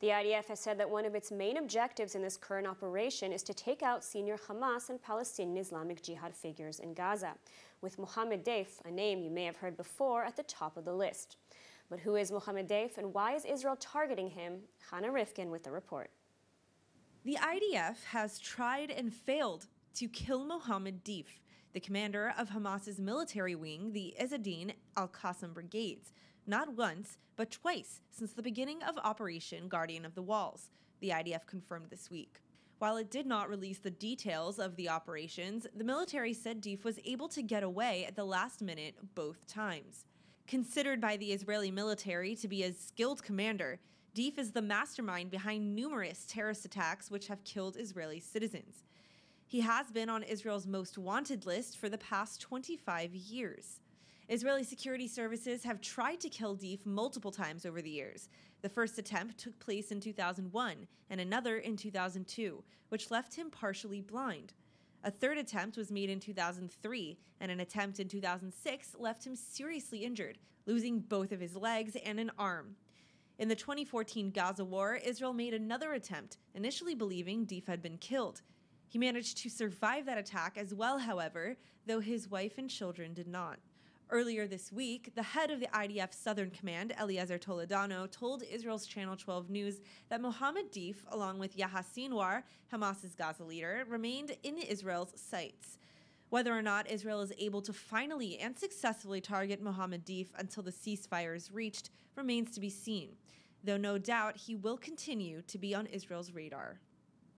The IDF has said that one of its main objectives in this current operation is to take out senior Hamas and Palestinian Islamic Jihad figures in Gaza, with Mohammed Deif, a name you may have heard before, at the top of the list. But who is Mohammed Deif and why is Israel targeting him? Hannah Rifkin with the report. The IDF has tried and failed to kill Mohammed Deif, the commander of Hamas's military wing, the Izzuddin al-Qassam Brigades, not once, but twice since the beginning of Operation Guardian of the Walls, the IDF confirmed this week. While it did not release the details of the operations, the military said Deif was able to get away at the last minute both times. Considered by the Israeli military to be a skilled commander, Deif is the mastermind behind numerous terrorist attacks which have killed Israeli citizens. He has been on Israel's most wanted list for the past 25 years. Israeli security services have tried to kill Deif multiple times over the years. The first attempt took place in 2001 and another in 2002, which left him partially blind. A third attempt was made in 2003, and an attempt in 2006 left him seriously injured, losing both of his legs and an arm. In the 2014 Gaza war, Israel made another attempt, initially believing Deif had been killed. He managed to survive that attack as well, however, though his wife and children did not. Earlier this week, the head of the IDF Southern Command, Eliezer Toledano, told Israel's Channel 12 News that Mohammed Deif, along with Yahya Sinwar, Hamas's Gaza leader, remained in Israel's sights. Whether or not Israel is able to finally and successfully target Mohammed Deif until the ceasefire is reached remains to be seen, though no doubt he will continue to be on Israel's radar.